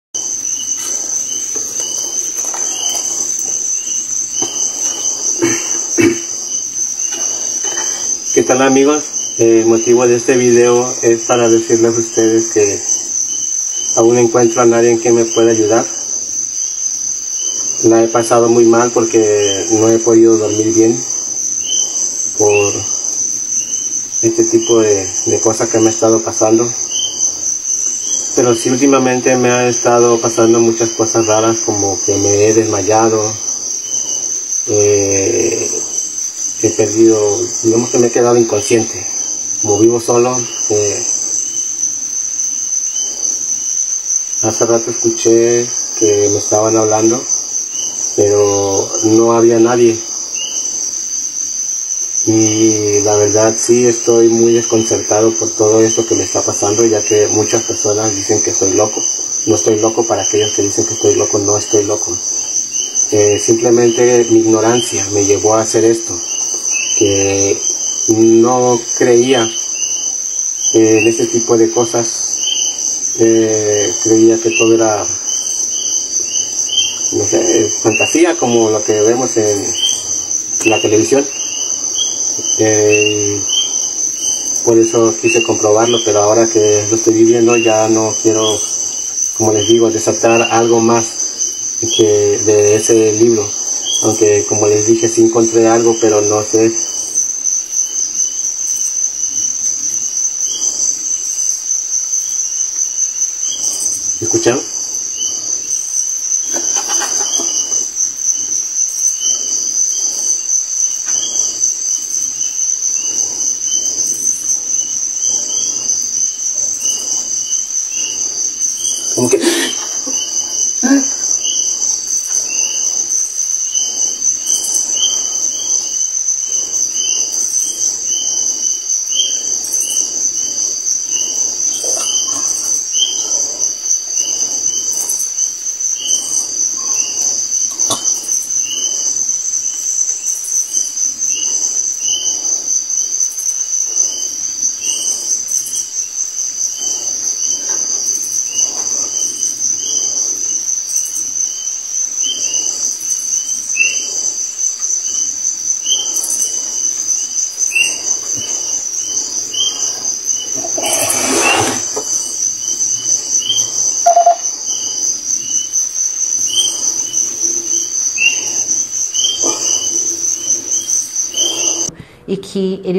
¿Qué tal amigos? El motivo de este video es para decirles a ustedes que aún encuentro a nadie que me pueda ayudar. La he pasado muy mal porque no he podido dormir bien por este tipo de, cosas que me ha estado pasando. Pero sí últimamente me ha estado pasando muchas cosas raras como que me he desmayado, eh, he perdido, digamos que me he quedado inconsciente. Como vivo solo, eh, hace rato escuché que me estaban hablando, pero no había nadie. Y la verdad sí estoy muy desconcertado por todo esto que me está pasando ya que muchas personas dicen que estoy loco. No estoy loco para aquellos que dicen que estoy loco no estoy loco. Eh, simplemente mi ignorancia me llevó a hacer esto que no creía en ese tipo de cosas eh, creía que todo era no sé, fantasía como lo que vemos en la televisión eh, por eso quise comprobarlo, pero ahora que lo estoy viviendo ya no quiero, como les digo, desatar algo más que de ese libro. Aunque como les dije sí encontré algo, pero no sé ¿Escucharon?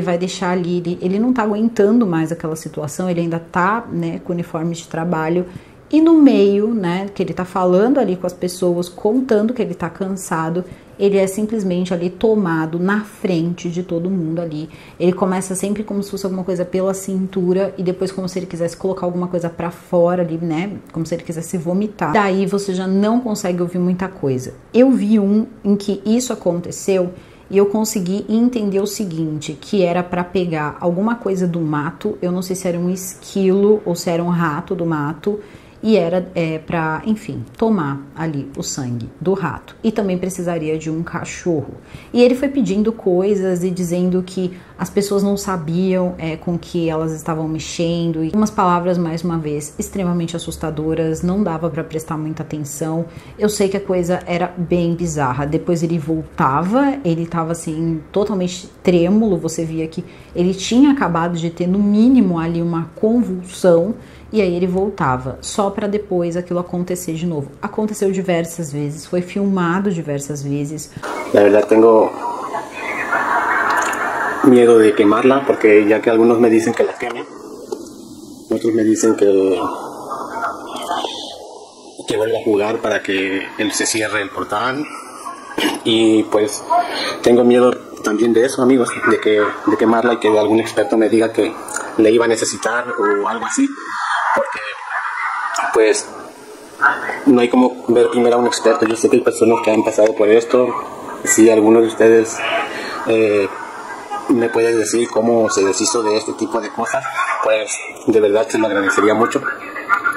Vai deixar ali, ele, ele não tá aguentando mais aquela situação, ele ainda tá, né, com uniforme de trabalho e no meio, né, que ele tá falando ali com as pessoas, contando que ele tá cansado, ele é simplesmente ali tomado na frente de todo mundo ali. Ele começa sempre como se fosse alguma coisa pela cintura e depois como se ele quisesse colocar alguma coisa para fora ali, né? Como se ele quisesse vomitar. Daí você já não consegue ouvir muita coisa. Eu vi um em que isso aconteceu e eu consegui entender o seguinte, que era para pegar alguma coisa do mato, eu não sei se era um esquilo ou se era um rato do mato, e era é, para, enfim, tomar ali o sangue do rato. E também precisaria de um cachorro. E ele foi pedindo coisas e dizendo que as pessoas não sabiam é, com que elas estavam mexendo e umas palavras mais uma vez extremamente assustadoras, não dava para prestar muita atenção. Eu sei que a coisa era bem bizarra. Depois ele voltava, ele estava assim totalmente trêmulo, você via que ele tinha acabado de ter no mínimo ali uma convulsão e aí ele voltava, só para depois aquilo acontecer de novo. Aconteceu diversas vezes, foi filmado diversas vezes. La verdad tengo miedo de quemarla porque ya que algunos me dicen que la queme, otros me dicen que que vuelva a jugar para que él se cierre el portal y pues tengo miedo también de eso amigos de que de quemarla y que algún experto me diga que le iba a necesitar o algo así porque pues no hay como ver primero a un experto. Yo sé que hay personas que han pasado por esto. Si alguno de ustedes eh, me puede decir cómo se deshizo de este tipo de cosas, pues de verdad se lo agradecería mucho,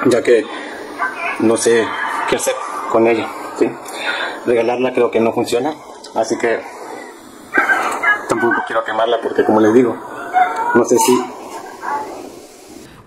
ya que no sé qué hacer con ella. ¿sí? Regalarla creo que no funciona, así que tampoco quiero quemarla porque como les digo, no sé si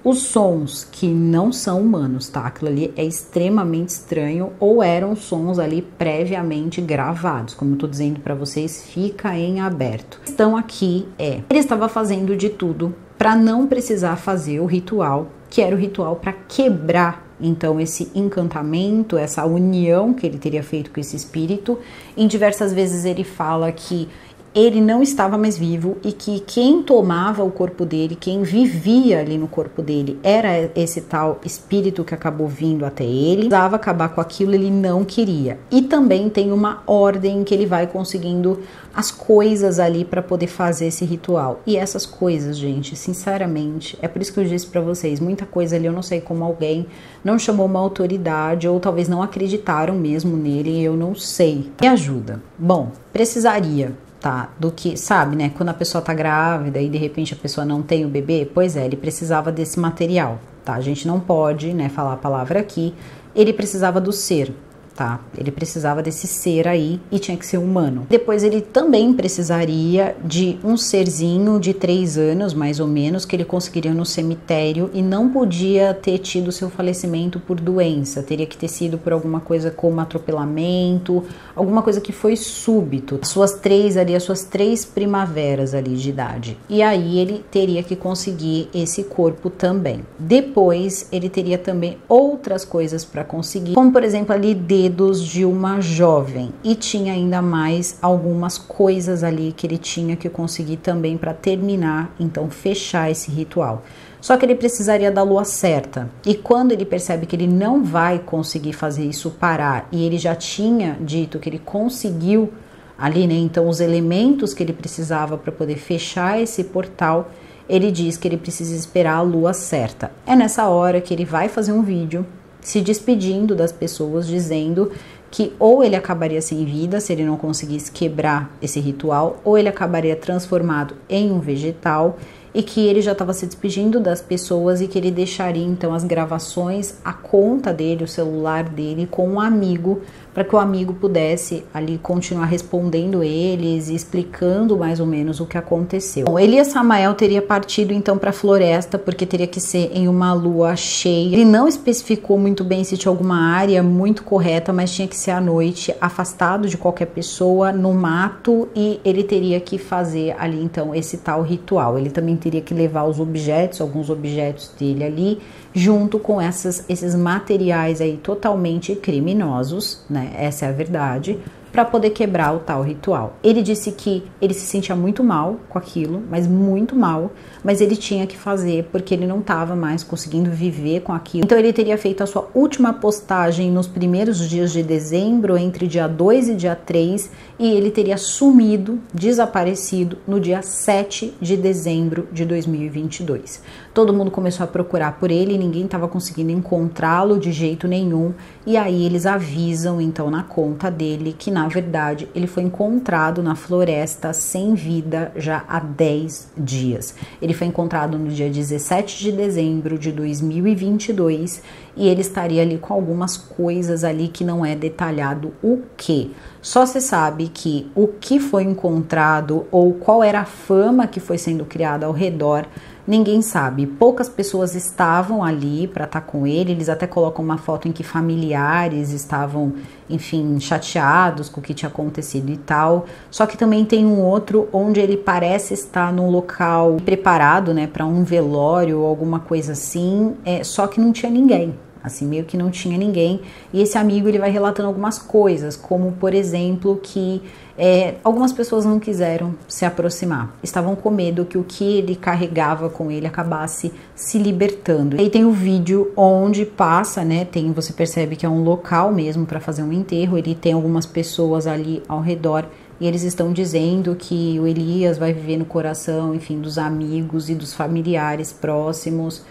os sons que não são humanos, tá? Aquilo ali é extremamente estranho ou eram sons ali previamente gravados. Como eu tô dizendo para vocês, fica em aberto. A questão aqui é, ele estava fazendo de tudo para não precisar fazer o ritual, que era o ritual para quebrar então esse encantamento, essa união que ele teria feito com esse espírito. Em diversas vezes ele fala que ele não estava mais vivo e que quem tomava o corpo dele, quem vivia ali no corpo dele, era esse tal espírito que acabou vindo até ele. Precisava acabar com aquilo, ele não queria. E também tem uma ordem que ele vai conseguindo as coisas ali para poder fazer esse ritual. E essas coisas, gente, sinceramente, é por isso que eu disse para vocês, muita coisa ali eu não sei como alguém não chamou uma autoridade ou talvez não acreditaram mesmo nele, eu não sei. Me ajuda. Bom, precisaria tá? Do que, sabe, né? Quando a pessoa tá grávida e de repente a pessoa não tem o bebê, pois é, ele precisava desse material, tá? A gente não pode, né, falar a palavra aqui. Ele precisava do ser, tá? Ele precisava desse ser aí e tinha que ser humano. Depois ele também precisaria de um serzinho de três anos, mais ou menos, que ele conseguiria no cemitério e não podia ter tido seu falecimento por doença. Teria que ter sido por alguma coisa como atropelamento, alguma coisa que foi súbito. As suas três ali, as suas três primaveras ali de idade. E aí ele teria que conseguir esse corpo também. Depois ele teria também outras coisas para conseguir, como por exemplo ali de dedos de uma jovem e tinha ainda mais algumas coisas ali que ele tinha que conseguir também para terminar, então fechar esse ritual. Só que ele precisaria da lua certa. E quando ele percebe que ele não vai conseguir fazer isso parar, e ele já tinha dito que ele conseguiu ali, né? Então, os elementos que ele precisava para poder fechar esse portal, ele diz que ele precisa esperar a lua certa. É nessa hora que ele vai fazer um vídeo se despedindo das pessoas, dizendo que ou ele acabaria sem vida se ele não conseguisse quebrar esse ritual, ou ele acabaria transformado em um vegetal e que ele já estava se despedindo das pessoas e que ele deixaria então as gravações, a conta dele, o celular dele com um amigo para que o amigo pudesse ali continuar respondendo eles e explicando mais ou menos o que aconteceu. Bom, Elias Samael teria partido então para a floresta porque teria que ser em uma lua cheia. Ele não especificou muito bem se tinha alguma área muito correta, mas tinha que ser à noite, afastado de qualquer pessoa, no mato e ele teria que fazer ali então esse tal ritual. Ele também teria que levar os objetos, alguns objetos dele ali junto com essas, esses materiais aí totalmente criminosos, né? Essa é a verdade. para poder quebrar o tal ritual. Ele disse que ele se sentia muito mal com aquilo, mas muito mal, mas ele tinha que fazer porque ele não estava mais conseguindo viver com aquilo. Então ele teria feito a sua última postagem nos primeiros dias de dezembro, entre dia 2 e dia 3, e ele teria sumido, desaparecido no dia 7 de dezembro de 2022. Todo mundo começou a procurar por ele, ninguém estava conseguindo encontrá-lo de jeito nenhum, e aí eles avisam então na conta dele que na verdade ele foi encontrado na floresta sem vida já há 10 dias. Ele foi encontrado no dia 17 de dezembro de 2022 e ele estaria ali com algumas coisas ali que não é detalhado o que. Só se sabe que o que foi encontrado ou qual era a fama que foi sendo criada ao redor Ninguém sabe. Poucas pessoas estavam ali para estar tá com ele. Eles até colocam uma foto em que familiares estavam, enfim, chateados com o que tinha acontecido e tal. Só que também tem um outro onde ele parece estar num local preparado, né, para um velório ou alguma coisa assim. É, só que não tinha ninguém assim, meio que não tinha ninguém. E esse amigo ele vai relatando algumas coisas, como por exemplo que é, algumas pessoas não quiseram se aproximar, estavam com medo que o que ele carregava com ele acabasse se libertando. Aí tem o vídeo onde passa, né? Tem, você percebe que é um local mesmo para fazer um enterro. Ele tem algumas pessoas ali ao redor e eles estão dizendo que o Elias vai viver no coração, enfim, dos amigos e dos familiares próximos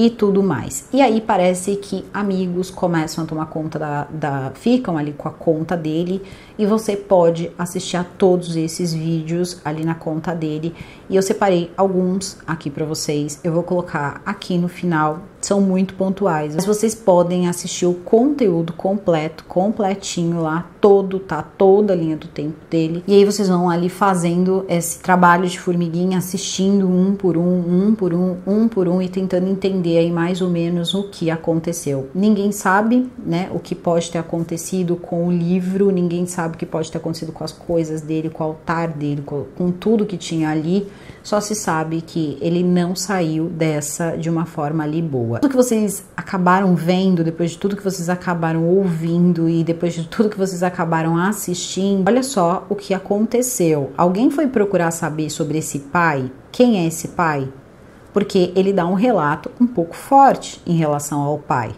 e tudo mais. E aí parece que amigos começam a tomar conta da, da, ficam ali com a conta dele e você pode assistir a todos esses vídeos ali na conta dele. E eu separei alguns aqui para vocês. Eu vou colocar aqui no final são muito pontuais. Mas vocês podem assistir o conteúdo completo, completinho lá, todo, tá? Toda a linha do tempo dele. E aí vocês vão ali fazendo esse trabalho de formiguinha, assistindo um por um, um por um, um por um e tentando entender aí mais ou menos o que aconteceu. Ninguém sabe, né, o que pode ter acontecido com o livro, ninguém sabe o que pode ter acontecido com as coisas dele, com o altar dele, com, com tudo que tinha ali. Só se sabe que ele não saiu dessa de uma forma ali boa. Tudo que vocês acabaram vendo, depois de tudo que vocês acabaram ouvindo e depois de tudo que vocês acabaram assistindo, olha só o que aconteceu. Alguém foi procurar saber sobre esse pai? Quem é esse pai? Porque ele dá um relato um pouco forte em relação ao pai.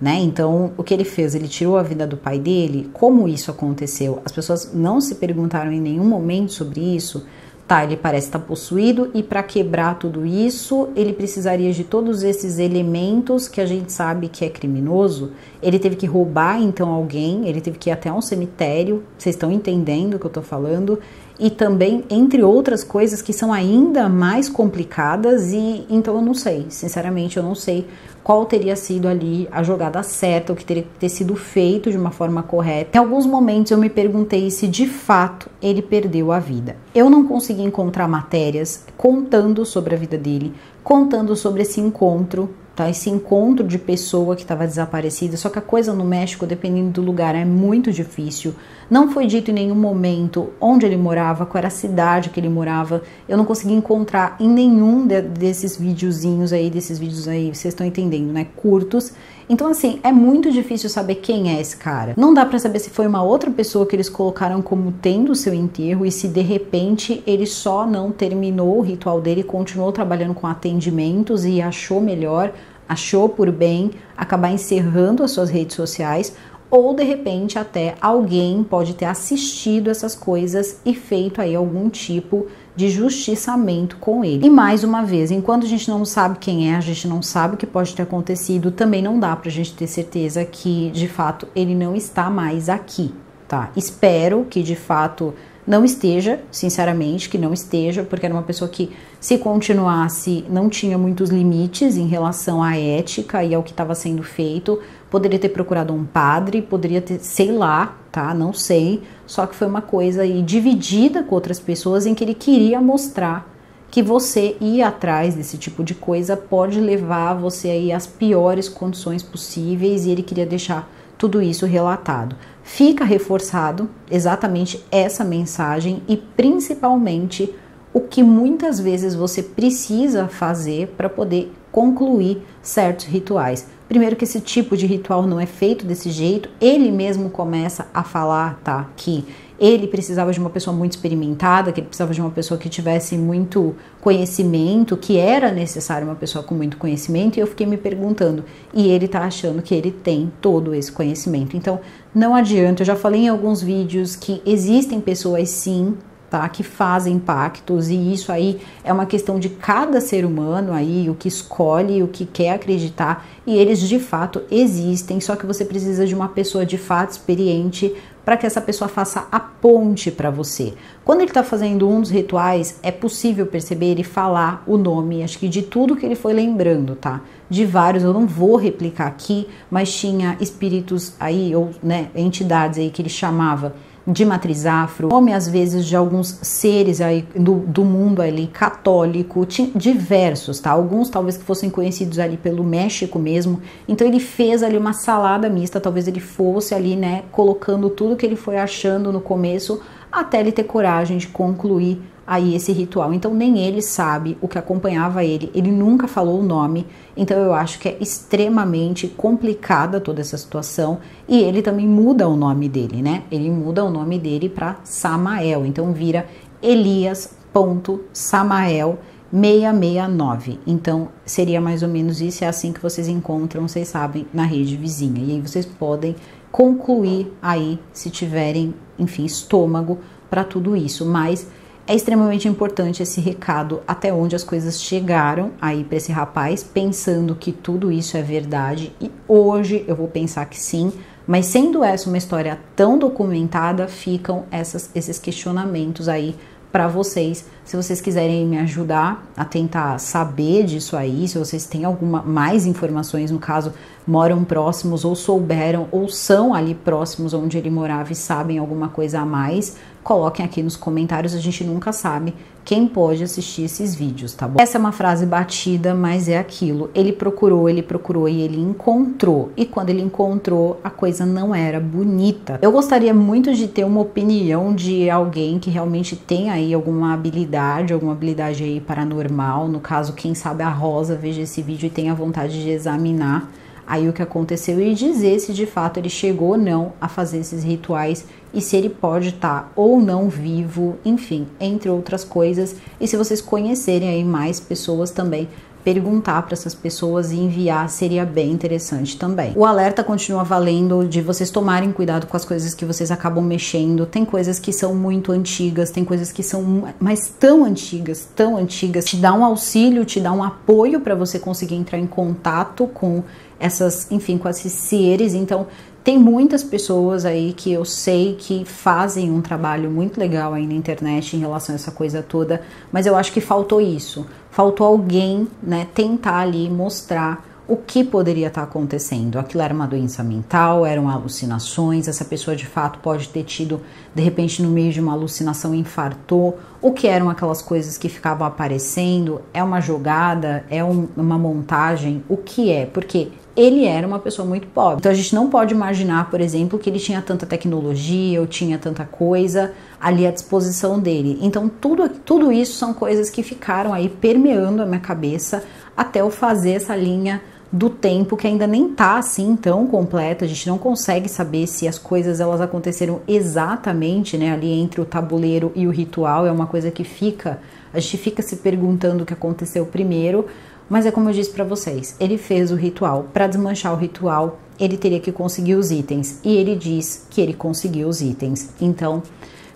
Né? Então, o que ele fez? Ele tirou a vida do pai dele. Como isso aconteceu? As pessoas não se perguntaram em nenhum momento sobre isso. Tá, ele parece estar possuído e para quebrar tudo isso, ele precisaria de todos esses elementos que a gente sabe que é criminoso. Ele teve que roubar então alguém, ele teve que ir até um cemitério. Vocês estão entendendo o que eu tô falando? E também, entre outras coisas que são ainda mais complicadas e então eu não sei, sinceramente eu não sei qual teria sido ali a jogada certa, o que teria que ter sido feito de uma forma correta. Em alguns momentos eu me perguntei se de fato ele perdeu a vida. Eu não consegui encontrar matérias contando sobre a vida dele, contando sobre esse encontro tá? Esse encontro de pessoa que estava desaparecida. Só que a coisa no México, dependendo do lugar, é muito difícil. Não foi dito em nenhum momento onde ele morava, qual era a cidade que ele morava. Eu não consegui encontrar em nenhum de, desses videozinhos aí, desses vídeos aí, vocês estão entendendo, né? Curtos. Então, assim, é muito difícil saber quem é esse cara. Não dá para saber se foi uma outra pessoa que eles colocaram como tendo o seu enterro e se de repente ele só não terminou o ritual dele, continuou trabalhando com atendimentos e achou melhor, achou por bem acabar encerrando as suas redes sociais ou de repente até alguém pode ter assistido essas coisas e feito aí algum tipo de justiçamento com ele. E mais uma vez, enquanto a gente não sabe quem é, a gente não sabe o que pode ter acontecido, também não dá pra gente ter certeza que de fato ele não está mais aqui, tá? Espero que de fato não esteja, sinceramente, que não esteja, porque era uma pessoa que, se continuasse, não tinha muitos limites em relação à ética e ao que estava sendo feito. Poderia ter procurado um padre, poderia ter, sei lá, tá? Não sei. Só que foi uma coisa aí dividida com outras pessoas em que ele queria mostrar que você ir atrás desse tipo de coisa pode levar você aí às piores condições possíveis e ele queria deixar tudo isso relatado. Fica reforçado exatamente essa mensagem e principalmente o que muitas vezes você precisa fazer para poder concluir certos rituais. Primeiro que esse tipo de ritual não é feito desse jeito, ele mesmo começa a falar, tá, que ele precisava de uma pessoa muito experimentada, que ele precisava de uma pessoa que tivesse muito conhecimento, que era necessário uma pessoa com muito conhecimento, e eu fiquei me perguntando, e ele tá achando que ele tem todo esse conhecimento. Então, não adianta, eu já falei em alguns vídeos que existem pessoas sim tá? Que fazem pactos e isso aí é uma questão de cada ser humano aí, o que escolhe, o que quer acreditar e eles de fato existem, só que você precisa de uma pessoa de fato experiente para que essa pessoa faça a ponte para você. Quando ele está fazendo um dos rituais, é possível perceber ele falar o nome, acho que de tudo que ele foi lembrando, tá? De vários, eu não vou replicar aqui, mas tinha espíritos aí, ou né, entidades aí que ele chamava de matriz afro, nome às vezes de alguns seres aí do, do mundo ali católico, diversos, tá? Alguns talvez que fossem conhecidos ali pelo México mesmo. Então ele fez ali uma salada mista, talvez ele fosse ali, né, colocando tudo que ele foi achando no começo até ele ter coragem de concluir aí esse ritual. Então nem ele sabe o que acompanhava ele, ele nunca falou o nome. Então eu acho que é extremamente complicada toda essa situação e ele também muda o nome dele, né? Ele muda o nome dele para Samael. Então vira Elias.samael 669. Então seria mais ou menos isso, é assim que vocês encontram, vocês sabem, na rede vizinha. E aí vocês podem concluir aí se tiverem, enfim, estômago para tudo isso, mas é extremamente importante esse recado até onde as coisas chegaram aí para esse rapaz, pensando que tudo isso é verdade e hoje eu vou pensar que sim, mas sendo essa uma história tão documentada, ficam essas, esses questionamentos aí para vocês. Se vocês quiserem me ajudar a tentar saber disso aí, se vocês têm alguma mais informações, no caso, moram próximos ou souberam ou são ali próximos onde ele morava e sabem alguma coisa a mais, coloquem aqui nos comentários, a gente nunca sabe quem pode assistir esses vídeos, tá bom? Essa é uma frase batida, mas é aquilo. Ele procurou, ele procurou e ele encontrou. E quando ele encontrou, a coisa não era bonita. Eu gostaria muito de ter uma opinião de alguém que realmente tem aí alguma habilidade, alguma habilidade aí paranormal. No caso, quem sabe a Rosa veja esse vídeo e tenha vontade de examinar aí o que aconteceu e dizer se de fato ele chegou ou não a fazer esses rituais e se ele pode estar tá ou não vivo, enfim, entre outras coisas. E se vocês conhecerem aí mais pessoas também, perguntar para essas pessoas e enviar seria bem interessante também. O alerta continua valendo de vocês tomarem cuidado com as coisas que vocês acabam mexendo. Tem coisas que são muito antigas, tem coisas que são mas tão antigas, tão antigas, te dá um auxílio, te dá um apoio para você conseguir entrar em contato com essas, enfim, com esses seres. Então, tem muitas pessoas aí que eu sei que fazem um trabalho muito legal aí na internet em relação a essa coisa toda, mas eu acho que faltou isso. Faltou alguém, né, tentar ali mostrar o que poderia estar acontecendo. Aquilo era uma doença mental, eram alucinações, essa pessoa de fato pode ter tido, de repente, no meio de uma alucinação, infartou. O que eram aquelas coisas que ficavam aparecendo? É uma jogada? É um, uma montagem? O que é? Porque ele era uma pessoa muito pobre. Então a gente não pode imaginar, por exemplo, que ele tinha tanta tecnologia ou tinha tanta coisa ali à disposição dele. Então tudo, tudo isso são coisas que ficaram aí permeando a minha cabeça até eu fazer essa linha do tempo que ainda nem tá assim tão completa, a gente não consegue saber se as coisas elas aconteceram exatamente, né, ali entre o tabuleiro e o ritual, é uma coisa que fica, a gente fica se perguntando o que aconteceu primeiro, mas é como eu disse para vocês, ele fez o ritual. Para desmanchar o ritual, ele teria que conseguir os itens e ele diz que ele conseguiu os itens. Então,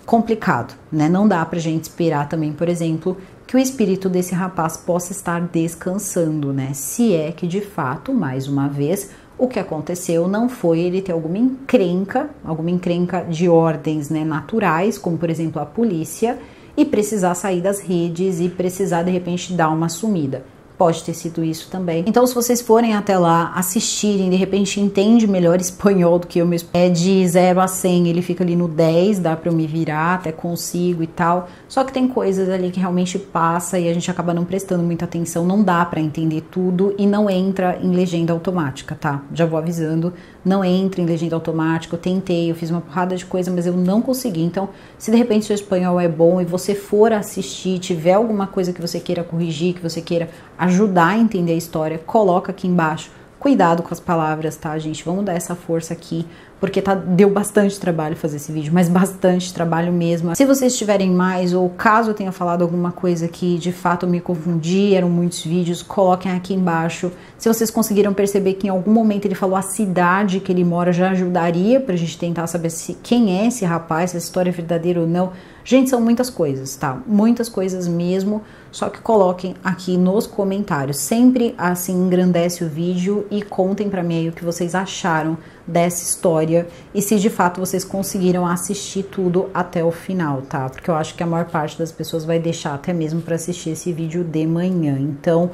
complicado, né? Não dá pra gente esperar também, por exemplo, que o espírito desse rapaz possa estar descansando, né? Se é que de fato, mais uma vez, o que aconteceu não foi ele ter alguma encrenca, alguma encrenca de ordens né, naturais, como por exemplo a polícia, e precisar sair das redes e precisar de repente dar uma sumida. Pode ter sido isso também. Então, se vocês forem até lá assistirem, de repente entende melhor espanhol do que eu mesmo. É de 0 a 100, ele fica ali no 10, dá para eu me virar, até consigo e tal. Só que tem coisas ali que realmente passa e a gente acaba não prestando muita atenção, não dá para entender tudo e não entra em legenda automática, tá? Já vou avisando, não entra em legenda automática. Eu tentei, eu fiz uma porrada de coisa, mas eu não consegui. Então, se de repente seu espanhol é bom e você for assistir, tiver alguma coisa que você queira corrigir, que você queira ajudar a entender a história, coloca aqui embaixo. Cuidado com as palavras, tá, gente? Vamos dar essa força aqui porque tá, deu bastante trabalho fazer esse vídeo, mas bastante trabalho mesmo. Se vocês tiverem mais, ou caso eu tenha falado alguma coisa que de fato me confundi, eram muitos vídeos, coloquem aqui embaixo. Se vocês conseguiram perceber que em algum momento ele falou a cidade que ele mora, já ajudaria pra gente tentar saber se quem é esse rapaz, se a história é verdadeira ou não. Gente, são muitas coisas, tá? Muitas coisas mesmo, só que coloquem aqui nos comentários. Sempre assim engrandece o vídeo e contem para mim aí o que vocês acharam dessa história e se de fato vocês conseguiram assistir tudo até o final, tá? Porque eu acho que a maior parte das pessoas vai deixar até mesmo para assistir esse vídeo de manhã. Então,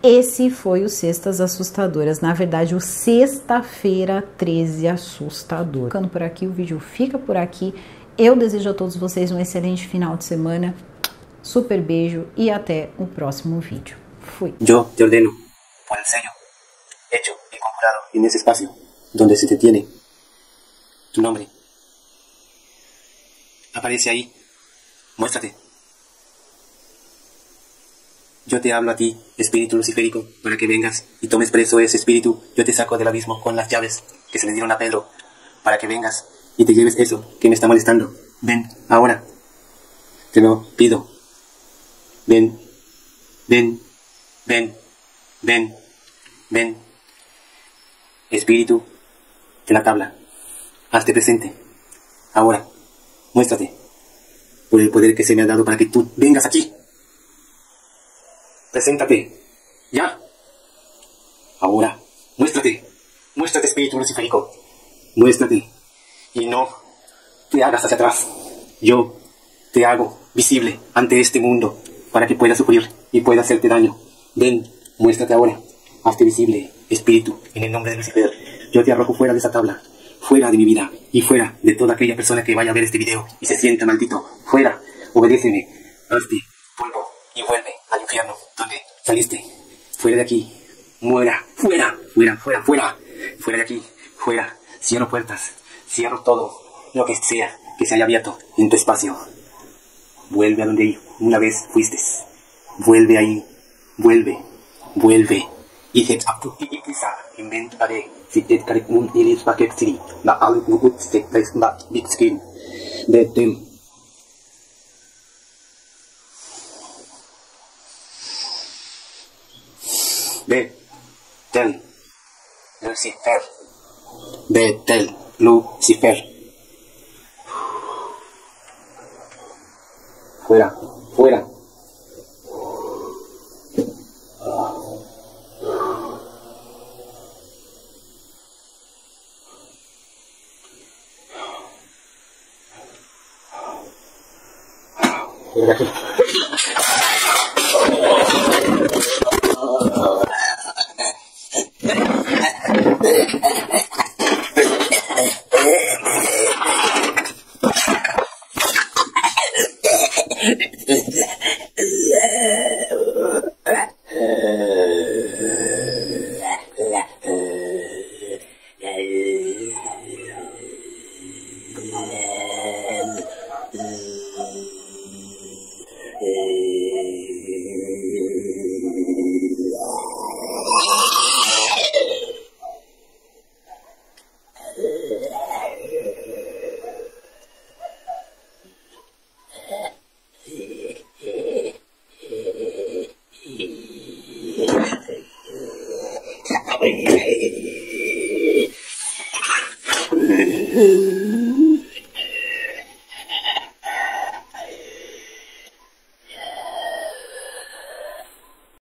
esse foi o Sextas Assustadoras, na verdade o Sexta-feira 13 Assustador. Ficando por aqui, o vídeo fica por aqui. Eu desejo a todos vocês um excelente final de semana. Super beijo e até o próximo vídeo. Fui. Yo te ordeno, por el sello, hecho y conjurado en ese espacio donde se te tiene tu nombre. Aparece ahí. Muéstrate. Yo te hablo a ti, espíritu luciférico, para que vengas y tomes preso ese espíritu. Yo te saco del abismo con las llaves que se le dieron a Pedro, para que vengas y te lleves eso que me está molestando. Ven, ahora. Te lo pido. Ven, ven, ven, ven, ven. Espíritu de la tabla. Hazte presente. Ahora, muéstrate. Por el poder que se me ha dado para que tú vengas aquí. Preséntate. Ya. Ahora, muéstrate. Muéstrate, espíritu luciférico. Muéstrate y no te hagas hacia atrás. Yo te hago visible ante este mundo para que puedas sufrir y pueda hacerte daño. Ven, muéstrate ahora. Hazte visible, espíritu, en el nombre de Lucifer. Yo te arrojo fuera de esa tabla, fuera de mi vida y fuera de toda aquella persona que vaya a ver este video y se sienta maldito. Fuera, obedéceme, hazte polvo y vuelve al infierno donde saliste. Fuera de aquí, muera, fuera, fuera, fuera, fuera, fuera de aquí, fuera. Cierro puertas, Cierro todo lo que sea que se haya abierto en tu espacio. Vuelve a donde una vez fuiste. Vuelve ahí. Vuelve. Vuelve. Y se aktiviza inventaré si te carek un iris paket sini na al nukut stek tes na big screen de tem de tel Lucifer de Lucifer. Fuera, fuera. Fuera aquí.